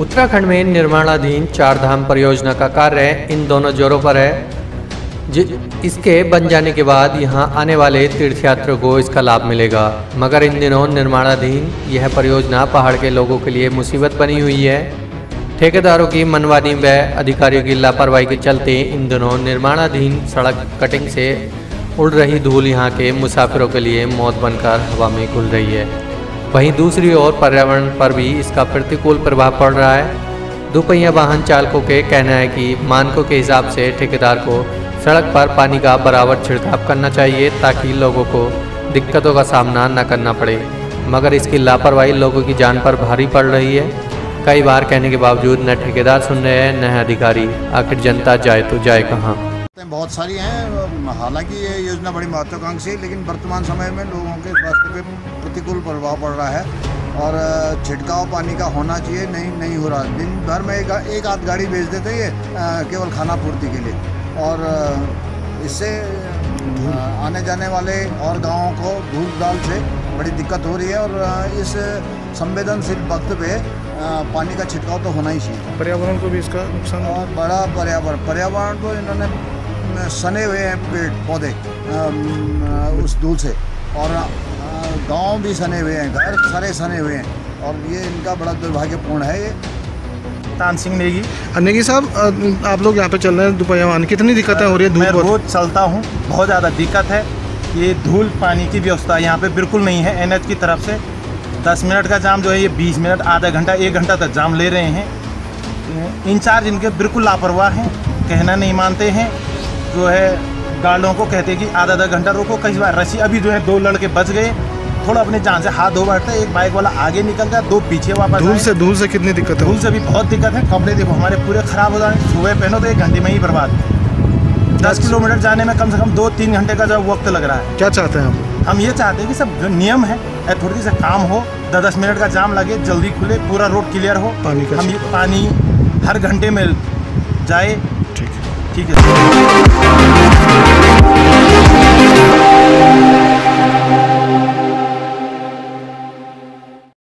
उत्तराखंड में निर्माणाधीन चार धाम परियोजना का कार्य इन दोनों जोरों पर है। इसके बन जाने के बाद यहाँ आने वाले तीर्थयात्रियों को इसका लाभ मिलेगा। मगर इन दिनों निर्माणाधीन यह परियोजना पहाड़ के लोगों के लिए मुसीबत बनी हुई है। ठेकेदारों की मनमानी व अधिकारियों की लापरवाही के चलते इन दिनों निर्माणाधीन सड़क कटिंग से उड़ रही धूल यहाँ के मुसाफिरों के लिए मौत बनकर हवा में घुल रही है। वहीं दूसरी ओर पर्यावरण पर भी इसका प्रतिकूल प्रभाव पड़ रहा है। दोपहिया वाहन चालकों के कहना है कि मानकों के हिसाब से ठेकेदार को सड़क पर पानी का बराबर छिड़काव करना चाहिए ताकि लोगों को दिक्कतों का सामना न करना पड़े। मगर इसकी लापरवाही लोगों की जान पर भारी पड़ रही है। कई बार कहने के बावजूद न ठेकेदार सुन रहे हैं, न अधिकारी। आखिर जनता जाए तो जाए कहाँ? बहुत सारी हैं हालाँकि ये योजना बड़ी महत्वाकांक्षी है लेकिन वर्तमान समय में लोगों के स्वास्थ्य पे प्रतिकूल प्रभाव पड़ रहा है और छिड़काव पानी का होना चाहिए नहीं नहीं हो रहा। दिन भर में एक, एक आध गाड़ी भेज देते ये केवल खाना पूर्ति के लिए। और इससे आने जाने वाले और गाँवों को धूल दाल से बड़ी दिक्कत हो रही है और इस संवेदनशील वक्त पे पानी का छिड़काव तो होना ही चाहिए। पर्यावरण को भी इसका नुकसान बड़ा पर्यावरण पर्यावरण तो इन्होंने सने हुए हैं पेड़ पौधे उस धूल से। और गाँव भी सने हुए हैं घर सारे सने हुए हैं। और ये इनका बड़ा दुर्भाग्यपूर्ण है ये। तान सिंह नेगी। नेगी साहब आप लोग यहाँ पे चल रहे हैं दोपहिया वाहन। कितनी दिक्कतें हो रही है मैं रोज चलता हूँ बहुत ज़्यादा दिक्कत है। ये धूल पानी की व्यवस्था यहाँ पे बिल्कुल नहीं है एनएच की तरफ़ से। 10 मिनट का जाम जो है ये 20 मिनट आधा घंटा एक घंटा तक जाम ले रहे हैं। इंचार्ज इनके बिल्कुल लापरवाह हैं कहना नहीं मानते हैं। जो है गार्डों को कहते हैं कि आधा आधा घंटा रोको कई बार रसी अभी जो है दो लड़के बच गए। थोड़ा अपने जान से हाथ धो बैठते एक बाइक वाला आगे निकल गया दो पीछे वापस धूल से धूल से कितनी दिक्कत है? धूल से भी बहुत दिक्कत है। कपड़े देखो हमारे पूरे खराब हो जाए सुबह पहनो तो एक घंटे में ही बर्बाद। दस किलोमीटर जाने में कम से कम दो तीन घंटे का जो वक्त लग रहा है। क्या चाहते हैं आप हम ये चाहते हैं कि सब जो नियम है थोड़ी सा काम हो दस दस मिनट का जाम लगे जल्दी खुले पूरा रोड क्लियर हो। पानी हम ये पानी हर घंटे में जाए। ठीक है। ठीक है